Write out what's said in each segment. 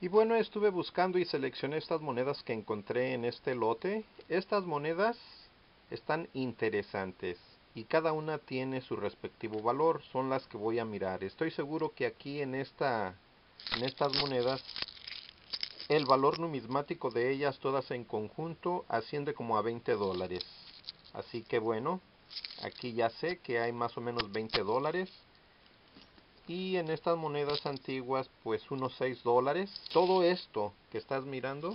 Y bueno, estuve buscando y seleccioné estas monedas que encontré en este lote. Estas monedas están interesantes y cada una tiene su respectivo valor, son las que voy a mirar. Estoy seguro que aquí en esta en estas monedas el valor numismático de ellas todas en conjunto asciende como a 20 dólares. Así que bueno, aquí ya sé que hay más o menos 20 dólares. Y en estas monedas antiguas pues unos 6 dólares. Todo esto que estás mirando,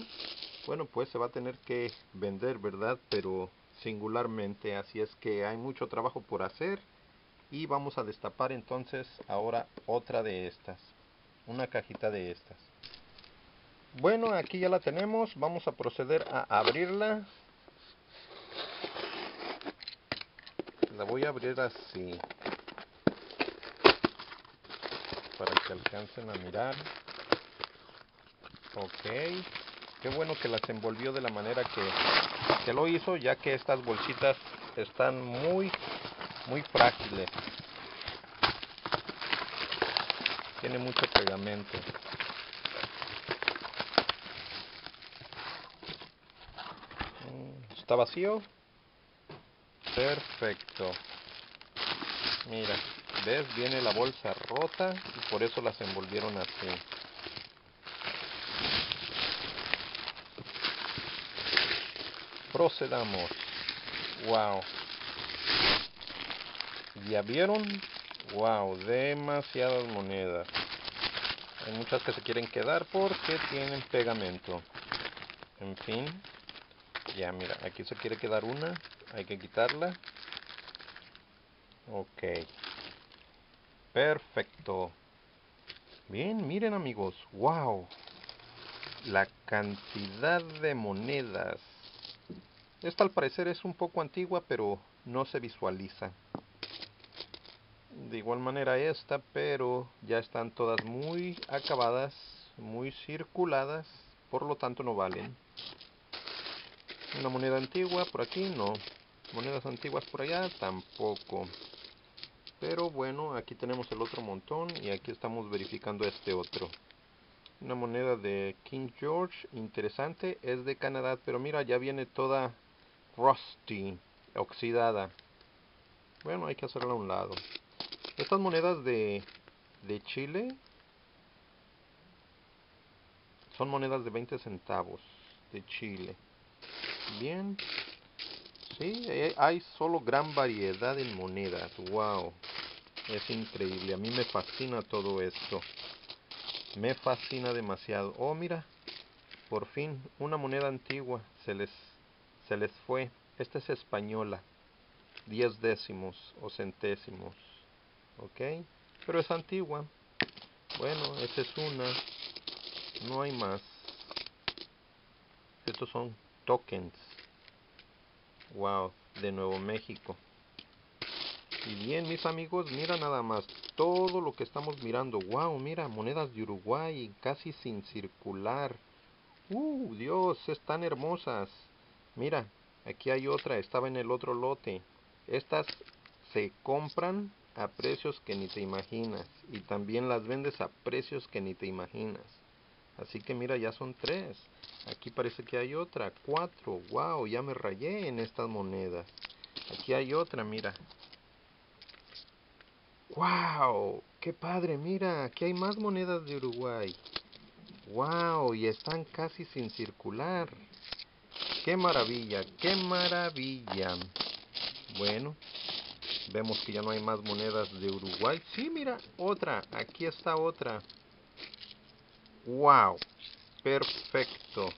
bueno pues se va a tener que vender, ¿verdad? Pero singularmente, así es que hay mucho trabajo por hacer. Y vamos a destapar entonces ahora otra de estas. Una cajita de estas. Bueno, aquí ya la tenemos. Vamos a proceder a abrirla. La voy a abrir así. Para que alcancen a mirar. Ok. Qué bueno que las envolvió de la manera que, que lo hizo, ya que estas bolsitas están muy, muy frágiles. Tiene mucho pegamento. ¿Está vacío? Perfecto. Mira, ¿ves? Viene la bolsa rota y por eso las envolvieron así. Procedamos. Wow. ¿Ya vieron? Wow, demasiadas monedas. Hay muchas que se quieren quedar porque tienen pegamento. En fin. Ya, mira, aquí se quiere quedar una. Hay que quitarla. Ok. Perfecto. Bien, miren amigos. Wow. La cantidad de monedas. Esta al parecer es un poco antigua, pero no se visualiza. De igual manera esta, pero ya están todas muy acabadas, muy circuladas, por lo tanto no valen. Una moneda antigua por aquí, no. Monedas antiguas por allá, tampoco. Pero bueno, aquí tenemos el otro montón y aquí estamos verificando este otro. Una moneda de King George, interesante, es de Canadá, pero mira, ya viene toda rusty, oxidada. Bueno, hay que hacerla a un lado. Estas monedas de, de Chile son monedas de 20 centavos de Chile. Bien. Sí, eh, hay solo gran variedad en monedas. Wow. Es increíble. A mí me fascina todo esto. Me fascina demasiado. Oh, mira. Por fin, una moneda antigua. Se les, se les fue. Esta es española. Diez décimos o centésimos. Ok. Pero es antigua. Bueno, esta es una. No hay más. Estos son tokens. Wow, de Nuevo México. Y bien, mis amigos, mira nada más todo lo que estamos mirando. Wow, mira, monedas de Uruguay casi sin circular. Uh, Dios, están hermosas. Mira, aquí hay otra, estaba en el otro lote. Estas se compran a precios que ni te imaginas y también las vendes a precios que ni te imaginas. Así que mira, ya son tres. Aquí parece que hay otra. Cuatro. Wow, ya me rayé en estas monedas. Aquí hay otra, mira. Wow, qué padre, mira. Aquí hay más monedas de Uruguay. Wow, y están casi sin circular. Qué maravilla, qué maravilla. Bueno, vemos que ya no hay más monedas de Uruguay. Sí, mira, otra. Aquí está otra. Wow, perfecto.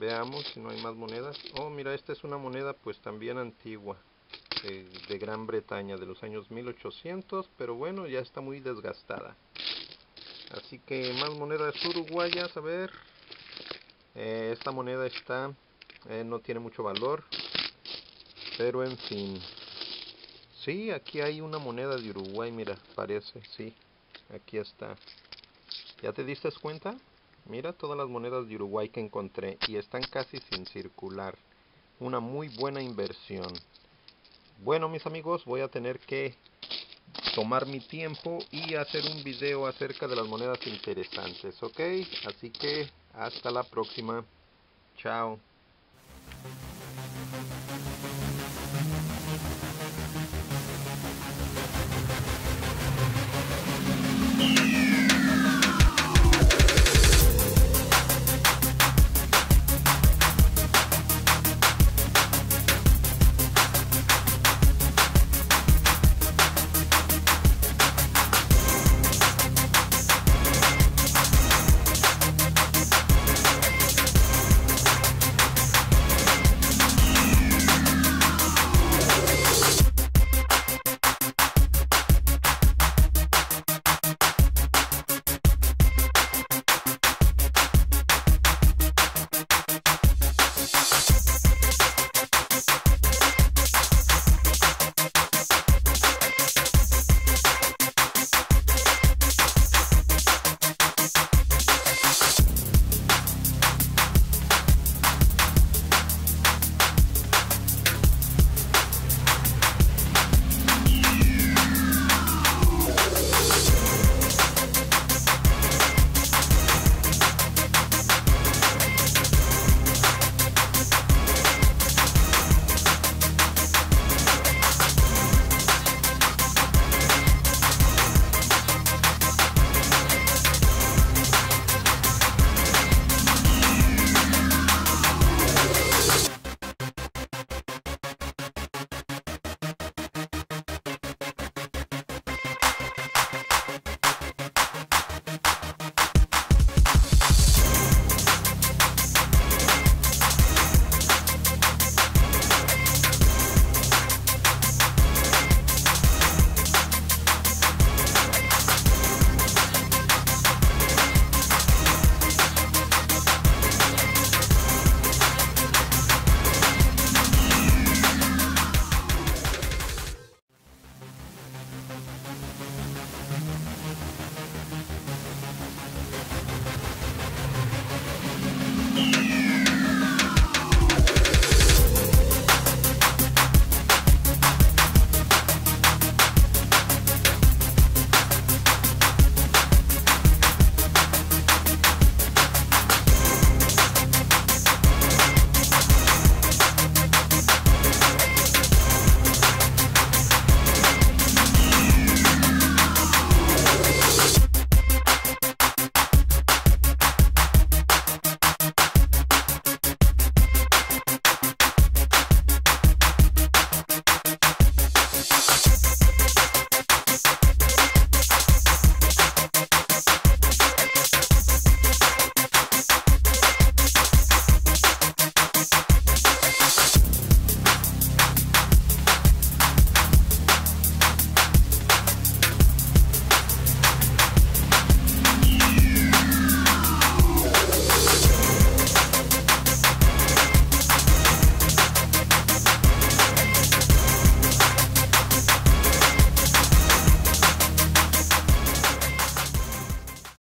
Veamos si no hay más monedas. Oh, mira, esta es una moneda pues también antigua. de Gran Bretaña de los años 1800, pero bueno, ya está muy desgastada. Así que más monedas uruguayas, a ver. Eh, esta moneda está, eh, no tiene mucho valor, pero en fin. Sí, aquí hay una moneda de Uruguay, mira, parece, sí, aquí está. ¿Ya te diste cuenta? Mira todas las monedas de Uruguay que encontré y están casi sin circular. Una muy buena inversión. Bueno mis amigos, voy a tener que tomar mi tiempo y hacer un video acerca de las monedas interesantes, ¿ok? Así que hasta la próxima. Chao.